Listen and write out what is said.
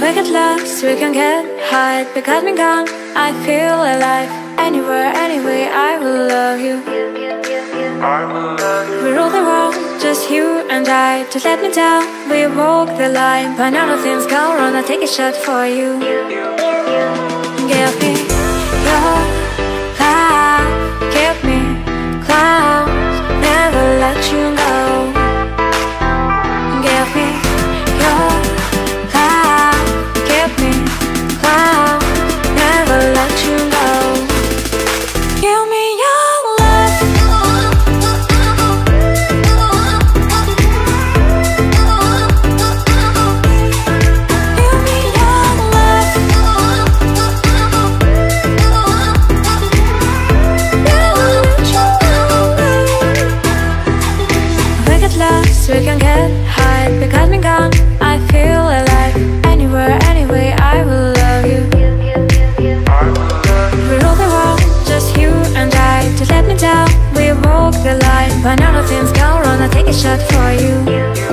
We get lost, we can get high Because me gone, I feel alive. Anywhere, anyway, I will love you. We rule the world, just you and I. Just let me down, we walk the line. But none of things go wrong, I'll take a shot for you. Give me we walk the line But none of things go wrong, I take a shot for you